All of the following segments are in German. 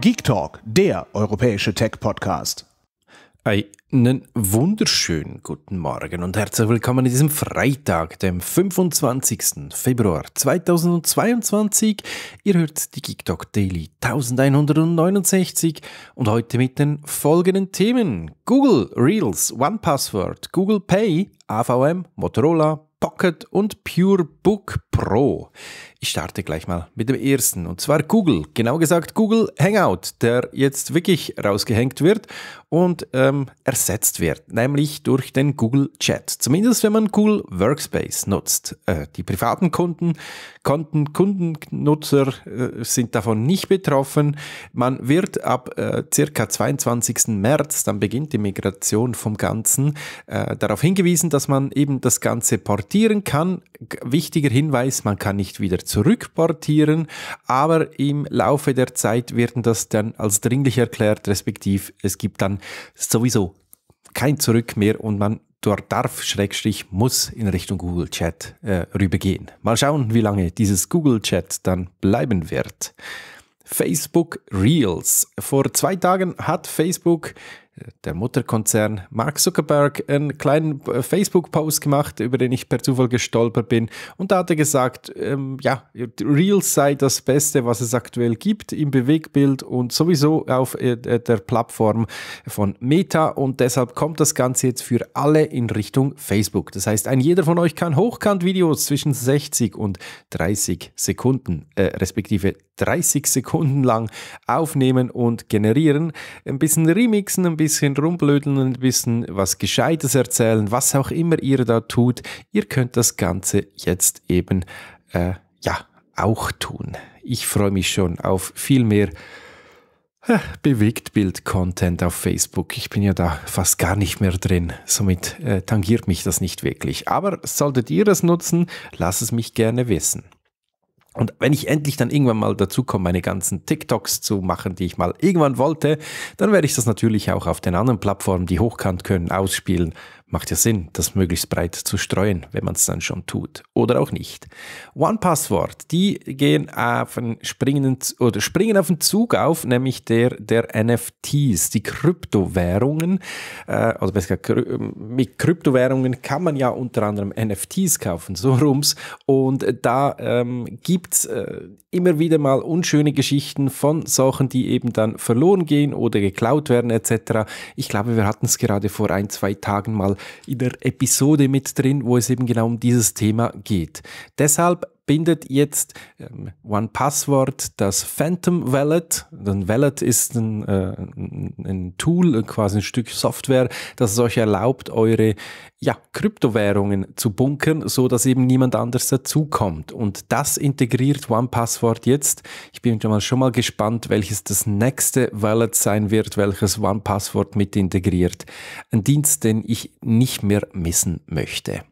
Geek Talk, der europäische Tech-Podcast. Einen wunderschönen guten Morgen und herzlich willkommen an diesem Freitag, dem 25. Februar 2022. Ihr hört die Geek Talk Daily 1169 und heute mit den folgenden Themen. Google Reels, OnePassword, Google Pay, AVM, Motorola, Pocket und PureBook Pro. Ich starte gleich mal mit dem ersten und zwar Google, genau gesagt Google Hangout, der jetzt wirklich rausgehängt wird und ähm, ersetzt wird, nämlich durch den Google Chat. Zumindest wenn man Google Workspace nutzt. Äh, die privaten Kunden, Konten, Kundennutzer äh, sind davon nicht betroffen. Man wird ab äh, circa 22. März, dann beginnt die Migration vom Ganzen, äh, darauf hingewiesen, dass man eben das Ganze portieren kann. Wichtiger Hinweis, man kann nicht wieder zurückportieren, aber im Laufe der Zeit werden das dann als dringlich erklärt, respektiv es gibt dann sowieso kein Zurück mehr und man dort darf, Schrägstrich, muss in Richtung Google Chat äh, rübergehen. Mal schauen, wie lange dieses Google Chat dann bleiben wird. Facebook Reels. Vor zwei Tagen hat Facebook der Mutterkonzern Mark Zuckerberg einen kleinen äh, Facebook-Post gemacht, über den ich per Zufall gestolpert bin. Und da hat er gesagt, ähm, ja, Reels sei das Beste, was es aktuell gibt im Bewegbild und sowieso auf äh, der Plattform von Meta. Und deshalb kommt das Ganze jetzt für alle in Richtung Facebook. Das heißt, ein jeder von euch kann Hochkant-Videos zwischen 60 und 30 Sekunden, äh, respektive 30 Sekunden lang aufnehmen und generieren. Ein bisschen remixen, ein bisschen rumblödeln, ein bisschen was Gescheites erzählen, was auch immer ihr da tut. Ihr könnt das Ganze jetzt eben, äh, ja, auch tun. Ich freue mich schon auf viel mehr äh, Bewegtbild-Content auf Facebook. Ich bin ja da fast gar nicht mehr drin. Somit äh, tangiert mich das nicht wirklich. Aber solltet ihr das nutzen, lasst es mich gerne wissen. Und wenn ich endlich dann irgendwann mal dazu komme, meine ganzen TikToks zu machen, die ich mal irgendwann wollte, dann werde ich das natürlich auch auf den anderen Plattformen, die hochkant können, ausspielen macht ja Sinn, das möglichst breit zu streuen, wenn man es dann schon tut. Oder auch nicht. OnePassword, die gehen auf einen springenden, oder springen auf den Zug auf, nämlich der, der NFTs, die Kryptowährungen. Äh, also besser mit Kryptowährungen kann man ja unter anderem NFTs kaufen, so rums. Und da ähm, gibt äh, immer wieder mal unschöne Geschichten von Sachen, die eben dann verloren gehen oder geklaut werden etc. Ich glaube, wir hatten es gerade vor ein, zwei Tagen mal in der Episode mit drin, wo es eben genau um dieses Thema geht. Deshalb bindet jetzt ähm, OnePassword das Phantom Wallet. Ein Wallet ist ein, äh, ein, Tool, quasi ein Stück Software, das es euch erlaubt, eure ja, Kryptowährungen zu bunkern, so dass eben niemand anders dazukommt. Und das integriert OnePassword jetzt. Ich bin schon mal gespannt, welches das nächste Wallet sein wird, welches OnePassword mit integriert. Ein Dienst, den ich nicht mehr missen möchte.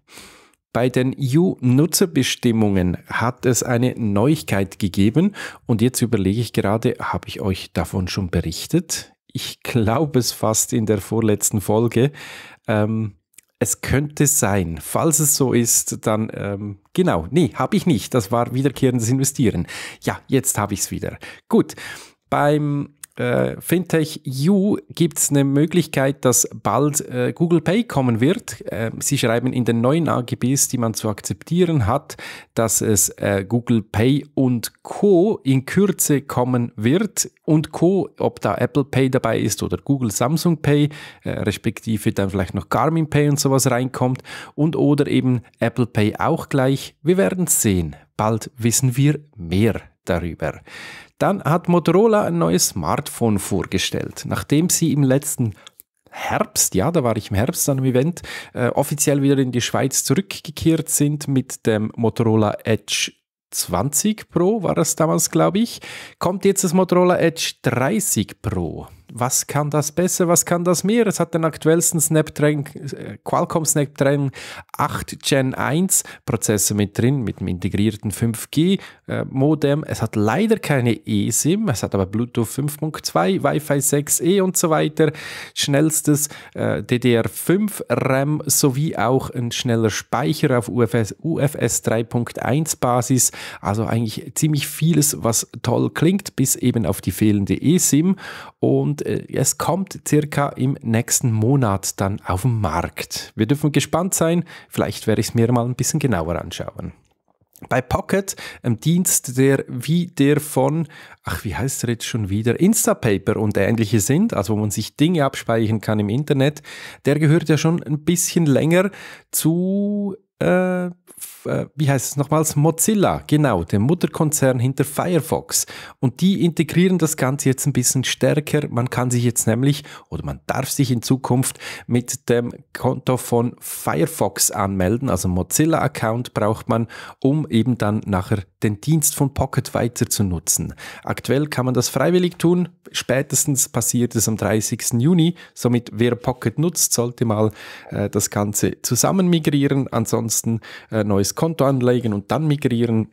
Bei den EU-Nutzerbestimmungen hat es eine Neuigkeit gegeben und jetzt überlege ich gerade, habe ich euch davon schon berichtet? Ich glaube es fast in der vorletzten Folge. Ähm, es könnte sein. Falls es so ist, dann ähm, genau. Nee, habe ich nicht. Das war wiederkehrendes Investieren. Ja, jetzt habe ich es wieder. Gut. Beim äh, Fintech U gibt es eine Möglichkeit, dass bald äh, Google Pay kommen wird. Äh, sie schreiben in den neuen AGBs, die man zu akzeptieren hat, dass es äh, Google Pay und Co. in Kürze kommen wird. Und Co., ob da Apple Pay dabei ist oder Google Samsung Pay, äh, respektive dann vielleicht noch Garmin Pay und sowas reinkommt. Und oder eben Apple Pay auch gleich. Wir werden sehen. Bald wissen wir mehr darüber. Dann hat Motorola ein neues Smartphone vorgestellt, nachdem sie im letzten Herbst, ja, da war ich im Herbst an einem Event, äh, offiziell wieder in die Schweiz zurückgekehrt sind mit dem Motorola Edge 20 Pro, war das damals, glaube ich, kommt jetzt das Motorola Edge 30 Pro. Was kann das besser, was kann das mehr? Es hat den aktuellsten Snapdragon, äh, Qualcomm Snapdragon 8 Gen 1 Prozessor mit drin, mit dem integrierten 5G äh, Modem. Es hat leider keine eSIM, es hat aber Bluetooth 5.2, Wi-Fi 6E und so weiter. Schnellstes äh, DDR5 RAM sowie auch ein schneller Speicher auf UFS, UFS 3.1 Basis. Also eigentlich ziemlich vieles, was toll klingt, bis eben auf die fehlende eSIM. Und äh, es kommt circa im nächsten Monat dann auf den Markt. Wir dürfen gespannt sein. Vielleicht werde ich es mir mal ein bisschen genauer anschauen. Bei Pocket, einem Dienst, der wie der von, ach, wie heißt er jetzt schon wieder, Instapaper und ähnliche sind, also wo man sich Dinge abspeichern kann im Internet, der gehört ja schon ein bisschen länger zu äh, äh, wie heißt es nochmals, Mozilla, genau, der Mutterkonzern hinter Firefox. Und die integrieren das Ganze jetzt ein bisschen stärker. Man kann sich jetzt nämlich, oder man darf sich in Zukunft mit dem Konto von Firefox anmelden. Also Mozilla-Account braucht man, um eben dann nachher den Dienst von Pocket weiter zu nutzen. Aktuell kann man das freiwillig tun. Spätestens passiert es am 30. Juni. Somit, wer Pocket nutzt, sollte mal äh, das Ganze zusammen migrieren. Ansonsten äh, neues Konto anlegen und dann migrieren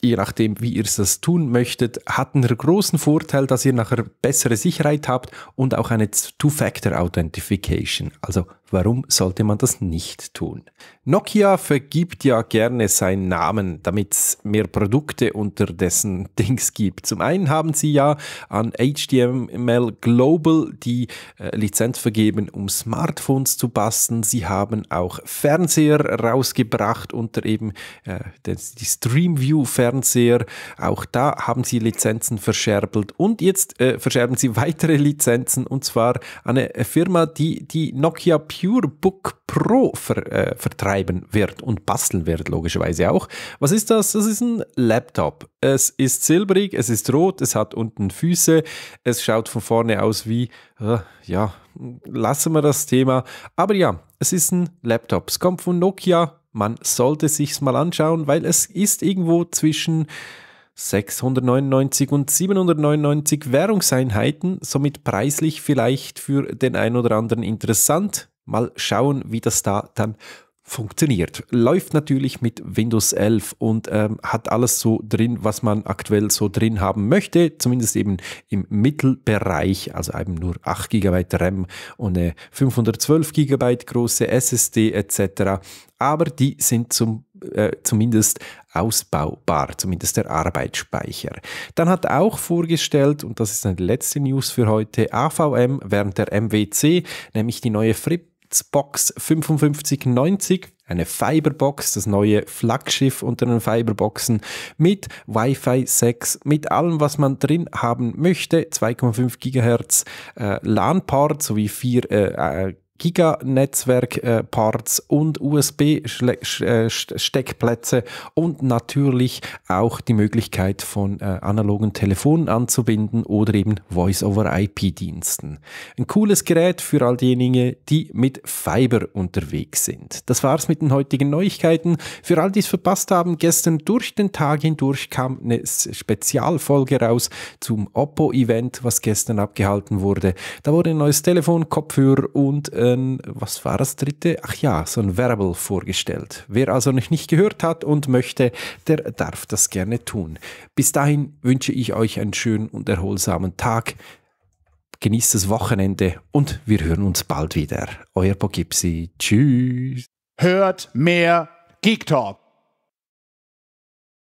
je nachdem, wie ihr das tun möchtet, hat einen großen Vorteil, dass ihr nachher bessere Sicherheit habt und auch eine Two-Factor-Authentification. Also Warum sollte man das nicht tun? Nokia vergibt ja gerne seinen Namen, damit es mehr Produkte unter dessen Dings gibt. Zum einen haben sie ja an HTML Global die äh, Lizenz vergeben, um Smartphones zu basteln. Sie haben auch Fernseher rausgebracht unter eben äh, die Streamview Fernseher. Auch da haben sie Lizenzen verscherbelt und jetzt äh, verscherben sie weitere Lizenzen und zwar eine Firma, die die Nokia PureBook Pro ver, äh, vertreiben wird und basteln wird, logischerweise auch. Was ist das? Das ist ein Laptop. Es ist silbrig, es ist rot, es hat unten Füße, es schaut von vorne aus wie, äh, ja, lassen wir das Thema. Aber ja, es ist ein Laptop. Es kommt von Nokia. Man sollte sich's mal anschauen, weil es ist irgendwo zwischen 699 und 799 Währungseinheiten, somit preislich vielleicht für den einen oder anderen interessant. Mal schauen, wie das da dann funktioniert. Läuft natürlich mit Windows 11 und ähm, hat alles so drin, was man aktuell so drin haben möchte, zumindest eben im Mittelbereich, also eben nur 8 GB RAM und eine 512 GB große SSD etc. Aber die sind zum, äh, zumindest ausbaubar, zumindest der Arbeitsspeicher. Dann hat auch vorgestellt, und das ist eine letzte News für heute, AVM während der MWC, nämlich die neue Frip Box 5590, eine Fiberbox, das neue Flaggschiff unter den Fiberboxen mit Wi-Fi 6, mit allem, was man drin haben möchte, 2,5 GHz äh, LAN-Port sowie vier äh, äh Giga-Netzwerk-Parts und USB-Steckplätze und natürlich auch die Möglichkeit von äh, analogen Telefonen anzubinden oder eben Voice-over-IP-Diensten. Ein cooles Gerät für all diejenigen, die mit Fiber unterwegs sind. Das war's mit den heutigen Neuigkeiten. Für all die es verpasst haben, gestern durch den Tag hindurch kam eine Spezialfolge raus zum Oppo-Event, was gestern abgehalten wurde. Da wurde ein neues Telefon, Kopfhörer und äh, ein, was war das dritte? Ach ja, so ein Wearable vorgestellt. Wer also noch nicht gehört hat und möchte, der darf das gerne tun. Bis dahin wünsche ich euch einen schönen und erholsamen Tag. Genießt das Wochenende und wir hören uns bald wieder. Euer Bogipsi. Tschüss. Hört mehr Geek Talk.